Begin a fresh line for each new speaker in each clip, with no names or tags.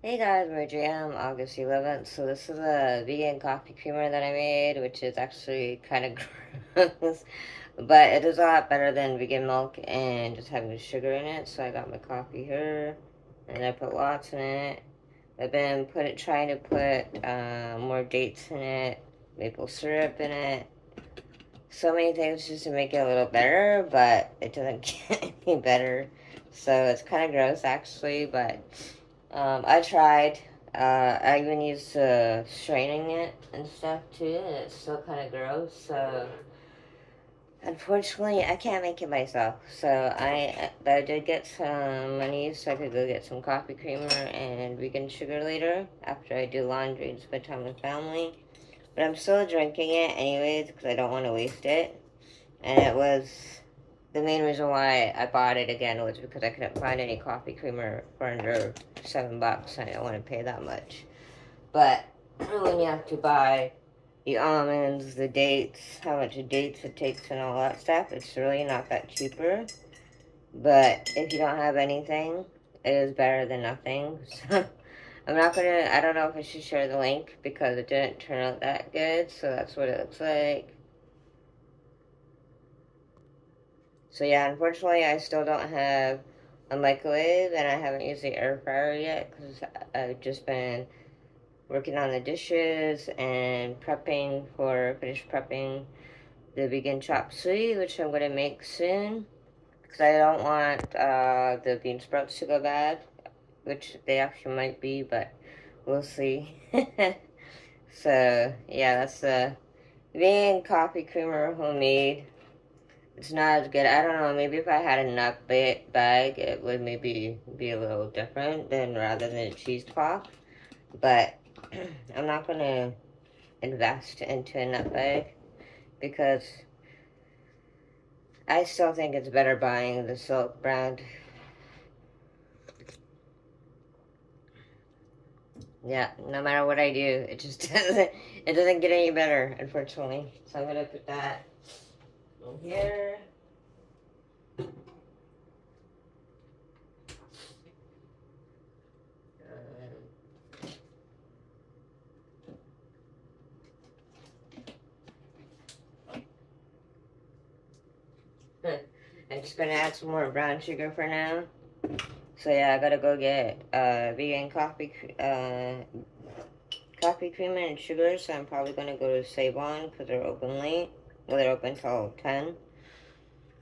Hey guys, we're JM, August 11th. So this is a vegan coffee creamer that I made, which is actually kind of gross, but it is a lot better than vegan milk and just having sugar in it. So I got my coffee here, and I put lots in it. I've been put it, trying to put uh, more dates in it, maple syrup in it, so many things just to make it a little better, but it doesn't get any better. So it's kind of gross actually, but um, I tried. Uh, I even used uh, straining it and stuff too, and it's still kind of gross. So unfortunately, I can't make it myself. So I, but I did get some money so I could go get some coffee creamer and vegan sugar later after I do laundry and spend time with family. But I'm still drinking it anyways because I don't want to waste it. And it was the main reason why I bought it again was because I couldn't find any coffee creamer for under seven bucks. I don't want to pay that much. But when you have to buy the almonds, the dates, how much dates it takes and all that stuff, it's really not that cheaper. But if you don't have anything, it is better than nothing. So I'm not gonna, I don't know if I should share the link because it didn't turn out that good. So that's what it looks like. So yeah, unfortunately, I still don't have a microwave, and I haven't used the air fryer yet because I've just been working on the dishes and prepping for finish prepping the vegan chop suey, which I'm gonna make soon because I don't want uh, the bean sprouts to go bad, which they actually might be, but we'll see. so yeah, that's the vegan coffee creamer homemade it's not as good. I don't know. Maybe if I had a nut bag, it would maybe be a little different than rather than a cheesecloth. But I'm not going to invest into a nut bag because I still think it's better buying the Silk brand. Yeah, no matter what I do, it just doesn't, it doesn't get any better, unfortunately. So I'm going to put that here. I'm just gonna add some more brown sugar for now. So yeah, I gotta go get uh, vegan coffee, uh, coffee cream and sugar. So I'm probably gonna go to Save-On because they're open late. Well, they're open till 10.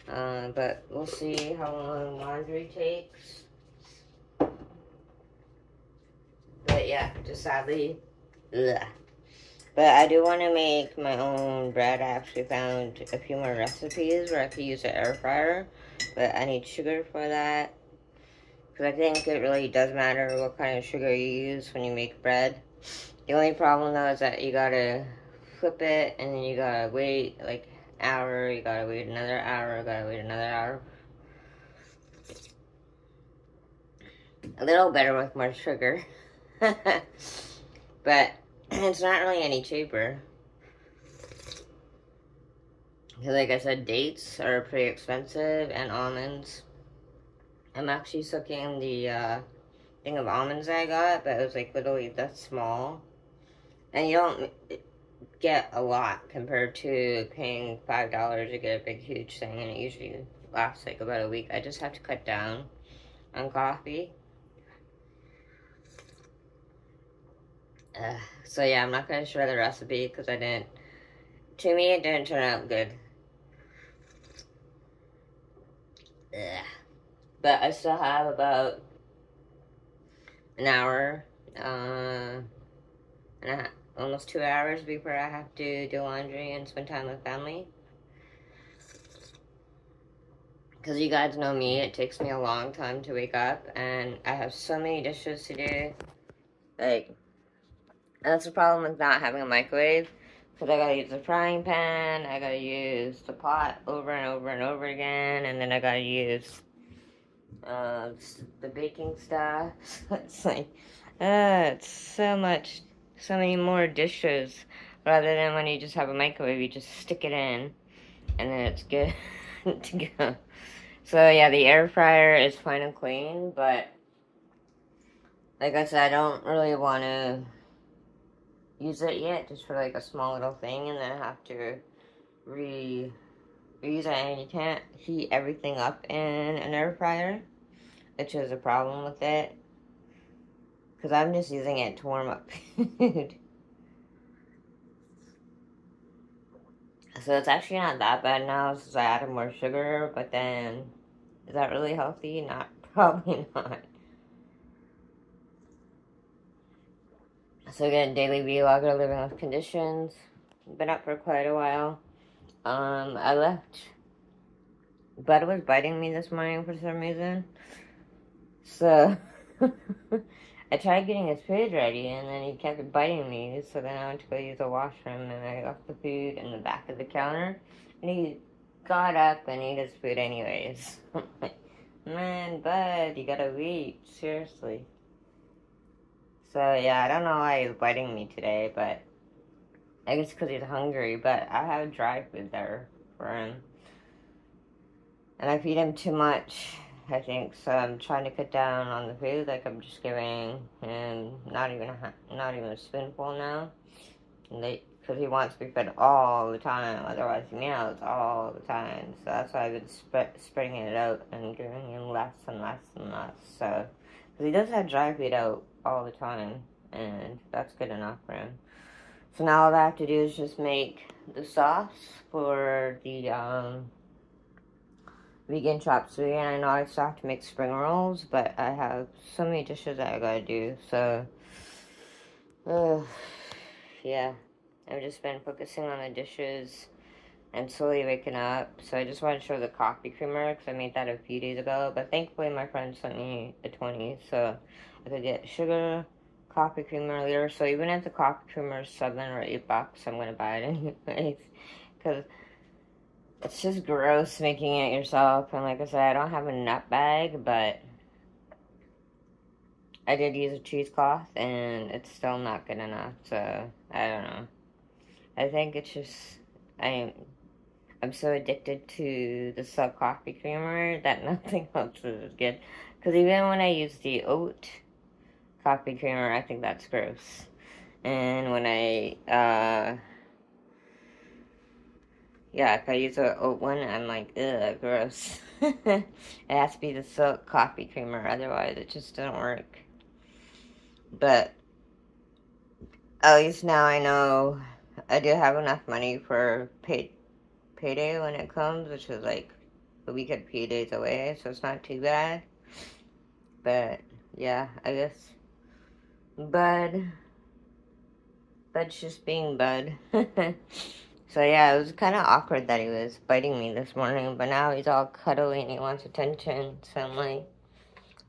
Uh, but we'll see how long laundry takes. But yeah, just sadly. But I do want to make my own bread. I actually found a few more recipes where I could use an air fryer. But I need sugar for that. Because I think it really does matter what kind of sugar you use when you make bread. The only problem though is that you gotta flip it, and then you gotta wait like hour, you gotta wait another hour, gotta wait another hour. A little better with more sugar. but it's not really any cheaper. Like I said, dates are pretty expensive, and almonds. I'm actually sucking the uh, thing of almonds I got, but it was like literally that small. And you don't, get a lot compared to paying five dollars to get a big huge thing and it usually lasts like about a week. I just have to cut down on coffee. Uh, so yeah i'm not going to share the recipe because i didn't to me it didn't turn out good. Ugh. but i still have about an hour uh, and a half almost two hours before I have to do laundry and spend time with family. Because you guys know me, it takes me a long time to wake up, and I have so many dishes to do. Like, that's the problem with not having a microwave. Because I gotta use the frying pan, I gotta use the pot over and over and over again, and then I gotta use uh, the baking stuff. it's like, uh, it's so much so many more dishes rather than when you just have a microwave, you just stick it in and then it's good to go. So yeah, the air fryer is fine and clean, but like I said, I don't really want to use it yet, just for like a small little thing, and then have to re reuse it, and you can't heat everything up in an air fryer, which is a problem with it, because I'm just using it to warm up food. So it's actually not that bad now since I added more sugar, but then is that really healthy? Not probably not. So again, daily vlogger living with conditions. Been up for quite a while. Um, I left. Bud was biting me this morning for some reason. So I tried getting his food ready and then he kept biting me. So then I went to go use the washroom and I left the food in the back of the counter. And he got up and ate his food anyways. Man, Bud, you gotta wait, Seriously. So yeah, I don't know why he's biting me today, but I guess because he's hungry. But I have dry food there for him, and I feed him too much. I think so. I'm trying to cut down on the food. Like I'm just giving him not even a, not even a spoonful now, because he wants to be fed all the time. Otherwise, he meows all the time. So that's why I've been sp- spreading it out and giving him less and less and less. So because he does have dry feed out all the time, and that's good enough for him. So now all I have to do is just make the sauce for the um, vegan chop suey. And I know I still have to make spring rolls, but I have so many dishes that I gotta do. So, uh, yeah, I've just been focusing on the dishes and slowly waking up. So I just wanted to show the coffee creamer because I made that a few days ago. But thankfully my friend sent me a 20, so I could get sugar, coffee creamer later. So even if the coffee creamer is 7 or 8 bucks, I'm to buy it anyways. Because it's just gross making it yourself. And like I said, I don't have a nut bag, but I did use a cheesecloth and it's still not good enough. So I don't know. I think it's just I I'm so addicted to the Silk coffee creamer that nothing else is good. Because even when I use the oat coffee creamer, I think that's gross. And when I, uh, yeah, if I use a oat one, I'm like, ugh, gross. it has to be the silk coffee creamer, otherwise it just doesn't work. But at least now I know I do have enough money for pay, payday when it comes, which is like a week of paydays away, so it's not too bad. But yeah, I guess Bud. Bud's just being Bud. so yeah, it was kind of awkward that he was biting me this morning, but now he's all cuddly and he wants attention. So I'm like,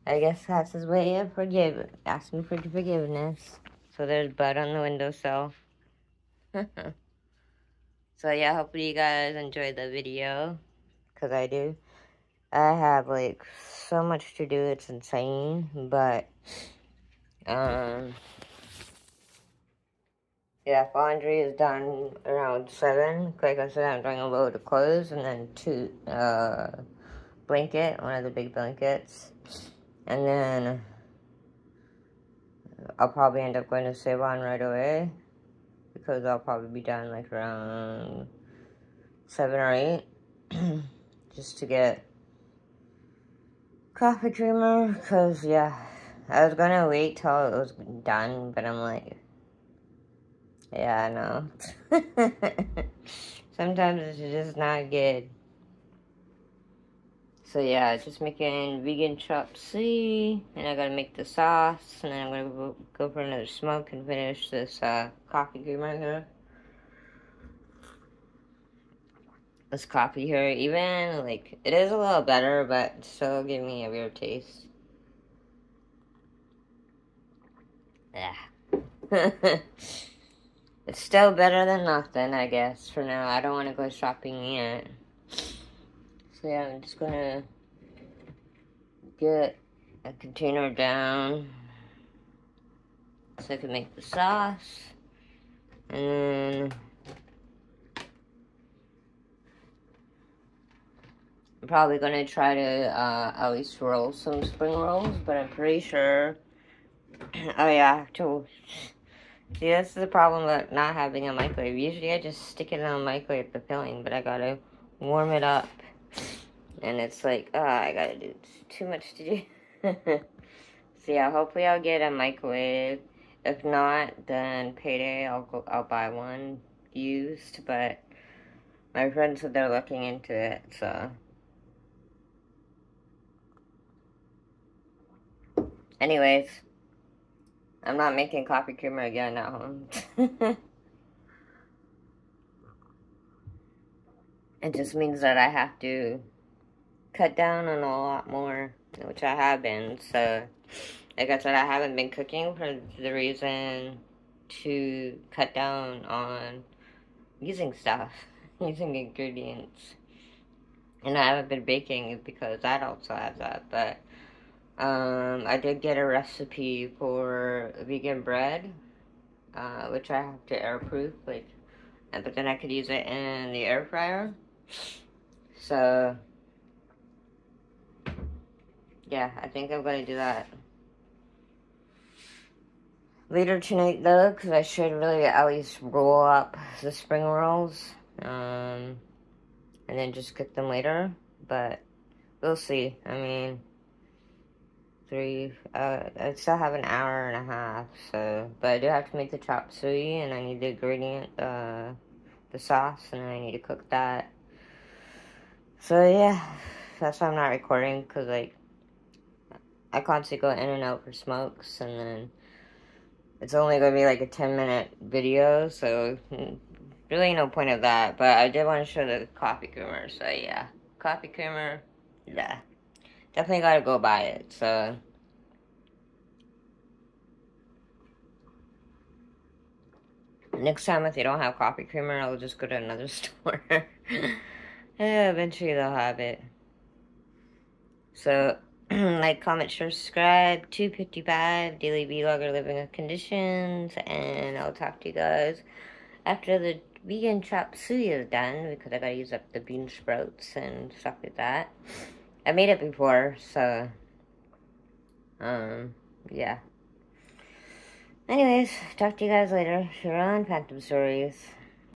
I guess that's his way of forgive asking for forgiveness. So there's Bud on the windowsill. so yeah, hopefully you guys enjoyed the video, because I do. I have like so much to do, it's insane, but um, yeah, laundry is done around 7. Like I said, I'm doing a load of clothes and then two, uh, blanket, one of the big blankets. And then I'll probably end up going to Save On right away because I'll probably be done like around 7 or 8 just to get coffee creamer because, yeah, I was gonna wait till it was done, but I'm like, yeah, I know. Sometimes it's just not good. So yeah, just making vegan chop suey, and I gotta make the sauce, and then I'm gonna go for another smoke and finish this uh, coffee creamer here. This coffee here, even like it is a little better, but still give me a weird taste. Yeah. it's still better than nothing, I guess, for now. I don't want to go shopping yet. So yeah, I'm just gonna get a container down so I can make the sauce. And then I'm probably gonna try to uh, at least roll some spring rolls, but I'm pretty sure oh yeah, to see this is the problem with not having a microwave. Usually I just stick it in a microwave the filling, but I gotta warm it up, and it's like, oh, I gotta do too much to do. so yeah, hopefully I'll get a microwave. If not, then payday I'll go. I'll buy one used, but my friends said they're looking into it, so. Anyways, I'm not making coffee creamer again at home. it just means that I have to cut down on a lot more, which I have been. So, like I said, I haven't been cooking for the reason to cut down on using stuff, using ingredients. And I haven't been baking because that also has that. But um, I did get a recipe for vegan bread, uh, which I have to airproof, like, but then I could use it in the air fryer. So, yeah, I think I'm going to do that later tonight, though, because I should really at least roll up the spring rolls, um, and then just cook them later, but we'll see. I mean, three, uh, I still have an hour and a half, so, but I do have to make the chop suey, and I need the ingredient, uh, the sauce, and then I need to cook that. So, yeah, that's why I'm not recording, because, like, I constantly go in and out for smokes, and then it's only going to be, like, a 10-minute video, so really no point of that, but I did want to show the coffee creamer, so, yeah, coffee creamer, yeah definitely gotta go buy it. So. Next time, if they don't have coffee creamer, I'll just go to another store. yeah, eventually they'll have it. So, like, comment, share, subscribe. 255 Daily Vlogger Living Conditions. And I'll talk to you guys after the vegan chop suey is done because I gotta use up the bean sprouts and stuff like that. I made it before, so, um, yeah. Anyways, talk to you guys later. You're on Phantom Stories.